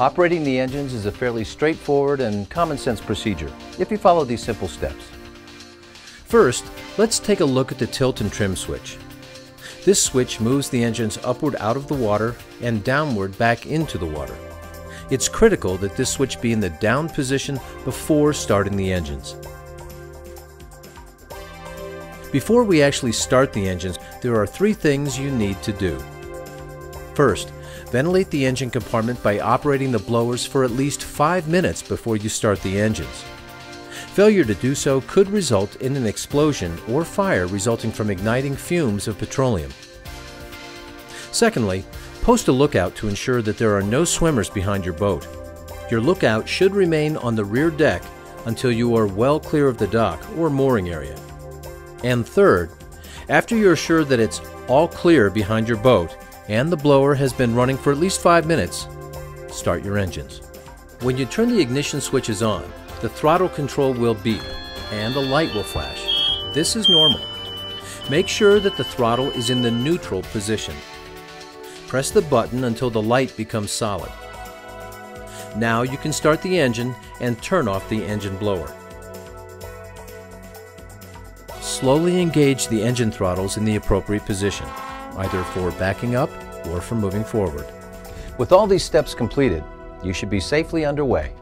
Operating the engines is a fairly straightforward and common sense procedure if you follow these simple steps. First, let's take a look at the tilt and trim switch. This switch moves the engines upward out of the water and downward back into the water. It's critical that this switch be in the down position before starting the engines. Before we actually start the engines, there are three things you need to do. First, ventilate the engine compartment by operating the blowers for at least 5 minutes before you start the engines. Failure to do so could result in an explosion or fire resulting from igniting fumes of petroleum. Secondly, post a lookout to ensure that there are no swimmers behind your boat. Your lookout should remain on the rear deck until you are well clear of the dock or mooring area. And third, after you're sure that it's all clear behind your boat and the blower has been running for at least 5 minutes, start your engines. When you turn the ignition switches on, the throttle control will beep and the light will flash. This is normal. Make sure that the throttle is in the neutral position. Press the button until the light becomes solid. Now you can start the engine and turn off the engine blower. Slowly engage the engine throttles in the appropriate position, either for backing up or for moving forward. With all these steps completed, you should be safely underway